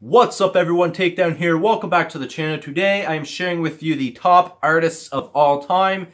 What's up everyone, Takedown here. Welcome back to the channel. Today I am sharing with you the top artists of all time.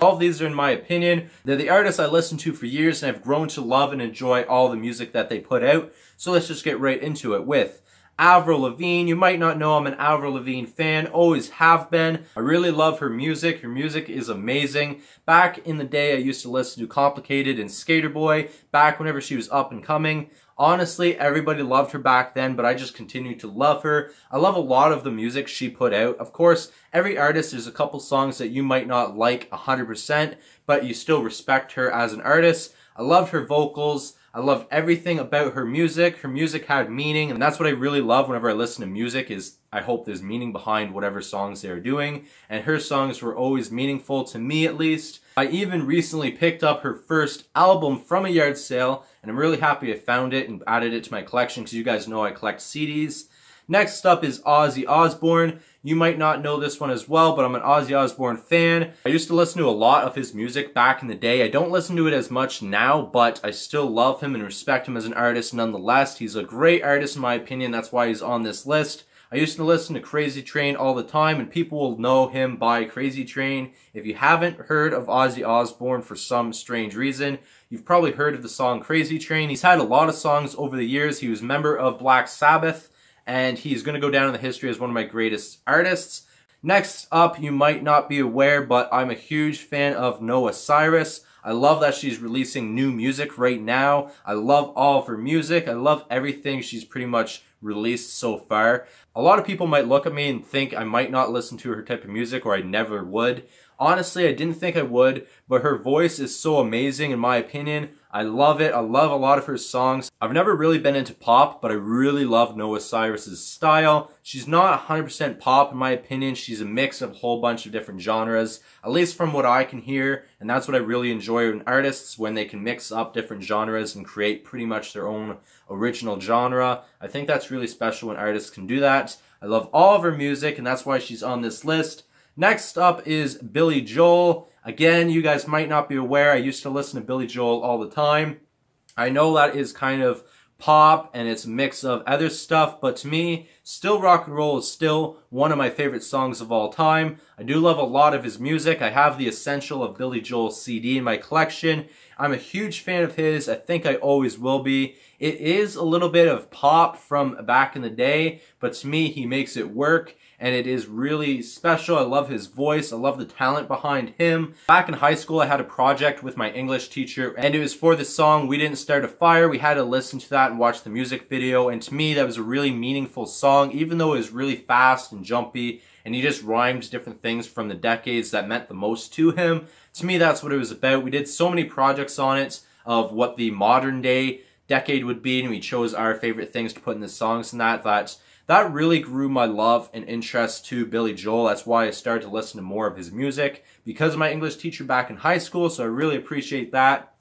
All of these are in my opinion. They're the artists I listened to for years and I've grown to love and enjoy all the music that they put out. So let's just get right into it with Avril Lavigne. You might not know I'm an Avril Lavigne fan, always have been. I really love her music. Her music is amazing. Back in the day, I used to listen to Complicated and Skater Boy, back whenever she was up and coming. Honestly, everybody loved her back then, but I just continue to love her. I love a lot of the music she put out. Of course, every artist, there's a couple songs that you might not like 100%, but you still respect her as an artist. I loved her vocals. I loved everything about her music. Her music had meaning, and that's what I really love whenever I listen to music is I hope there's meaning behind whatever songs they're doing. And her songs were always meaningful to me at least. I even recently picked up her first album from a yard sale, and I'm really happy I found it and added it to my collection because you guys know I collect CDs. Next up is Ozzy Osbourne. You might not know this one as well, but I'm an Ozzy Osbourne fan. I used to listen to a lot of his music back in the day. I don't listen to it as much now, but I still love him and respect him as an artist nonetheless. He's a great artist in my opinion. That's why he's on this list. I used to listen to Crazy Train all the time, and people will know him by Crazy Train. If you haven't heard of Ozzy Osbourne for some strange reason, you've probably heard of the song Crazy Train. He's had a lot of songs over the years. He was a member of Black Sabbath and he's going to go down in the history as one of my greatest artists. Next up, you might not be aware, but I'm a huge fan of Noah Cyrus. I love that she's releasing new music right now. I love all of her music. I love everything she's pretty much released so far. A lot of people might look at me and think I might not listen to her type of music or I never would. Honestly, I didn't think I would, but her voice is so amazing in my opinion. I love it. I love a lot of her songs. I've never really been into pop, but I really love Noah Cyrus's style. She's not 100% pop in my opinion. She's a mix of a whole bunch of different genres, at least from what I can hear. And that's what I really enjoy in artists, when they can mix up different genres and create pretty much their own original genre. I think that's really special when artists can do that. I love all of her music, and that's why she's on this list. Next up is Billy Joel. Again, you guys might not be aware, I used to listen to Billy Joel all the time. I know that is kind of pop and it's a mix of other stuff, but to me, Still Rock and Roll is still one of my favorite songs of all time. I do love a lot of his music. I have the Essential of Billy Joel CD in my collection. I'm a huge fan of his. I think I always will be. It is a little bit of pop from back in the day, but to me, he makes it work and it is really special. I love his voice. I love the talent behind him. Back in high school, I had a project with my English teacher, and it was for the song We Didn't Start a Fire. We had to listen to that and watch the music video, and to me, that was a really meaningful song, even though it was really fast and jumpy, and he just rhymed different things from the decades that meant the most to him. To me, that's what it was about. We did so many projects on it of what the modern day decade would be, and we chose our favorite things to put in the songs and that, that that really grew my love and interest to Billy Joel. That's why I started to listen to more of his music because of my English teacher back in high school. So I really appreciate that.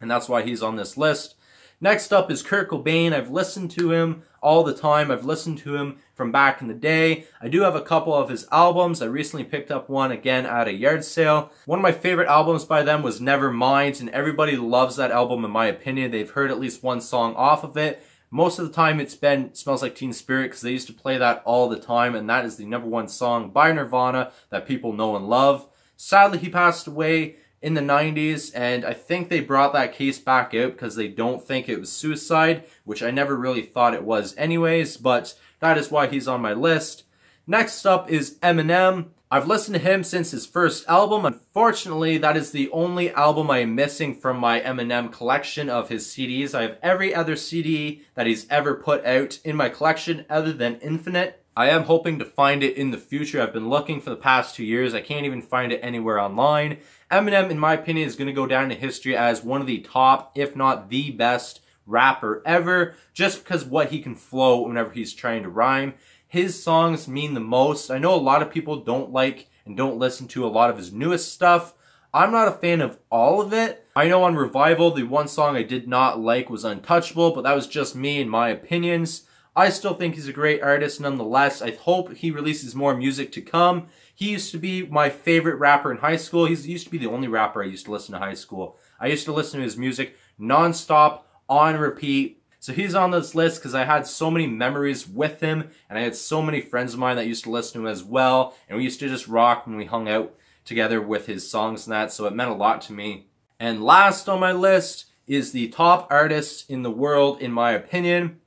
And that's why he's on this list. Next up is Kurt Cobain. I've listened to him all the time. I've listened to him from back in the day. I do have a couple of his albums. I recently picked up one again at a yard sale. One of my favorite albums by them was Nevermind, and everybody loves that album in my opinion. They've heard at least one song off of it. Most of the time it's been Smells Like Teen Spirit because they used to play that all the time and that is the number one song by Nirvana that people know and love. Sadly, he passed away in the 90s and I think they brought that case back out because they don't think it was suicide, which I never really thought it was anyways, but that is why he's on my list. Next up is Eminem. I've listened to him since his first album. Unfortunately, that is the only album I am missing from my Eminem collection of his CDs. I have every other CD that he's ever put out in my collection other than Infinite. I am hoping to find it in the future. I've been looking for the past two years. I can't even find it anywhere online. Eminem, in my opinion, is going to go down in history as one of the top, if not the best, rapper ever, just because what he can flow whenever he's trying to rhyme his songs mean the most. I know a lot of people don't like and don't listen to a lot of his newest stuff. I'm not a fan of all of it. I know on Revival, the one song I did not like was Untouchable, but that was just me and my opinions. I still think he's a great artist nonetheless. I hope he releases more music to come. He used to be my favorite rapper in high school. He used to be the only rapper I used to listen to in high school. I used to listen to his music nonstop, on repeat. So he's on this list because I had so many memories with him, and I had so many friends of mine that used to listen to him as well, and we used to just rock when we hung out together with his songs and that, so it meant a lot to me. And last on my list is the top artist in the world, in my opinion,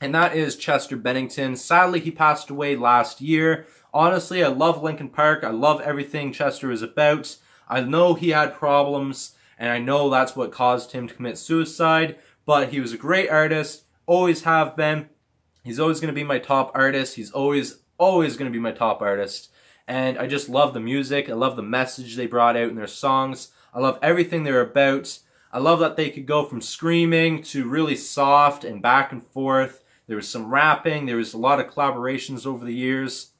and that is Chester Bennington. Sadly, he passed away last year. Honestly, I love Linkin Park. I love everything Chester is about. I know he had problems, and I know that's what caused him to commit suicide, but he was a great artist, always have been. He's always going to be my top artist. He's always, always going to be my top artist. And I just love the music. I love the message they brought out in their songs. I love everything they're about. I love that they could go from screaming to really soft and back and forth. There was some rapping. There was a lot of collaborations over the years.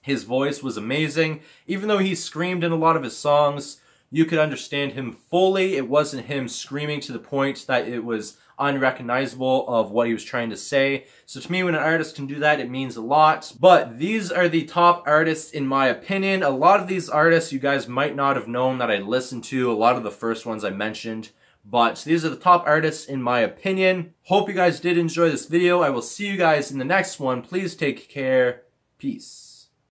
His voice was amazing. Even though he screamed in a lot of his songs, you could understand him fully. It wasn't him screaming to the point that it was unrecognizable of what he was trying to say. So to me, when an artist can do that, it means a lot. But these are the top artists in my opinion. A lot of these artists you guys might not have known that I listened to. A lot of the first ones I mentioned. But these are the top artists in my opinion. Hope you guys did enjoy this video. I will see you guys in the next one. Please take care. Peace.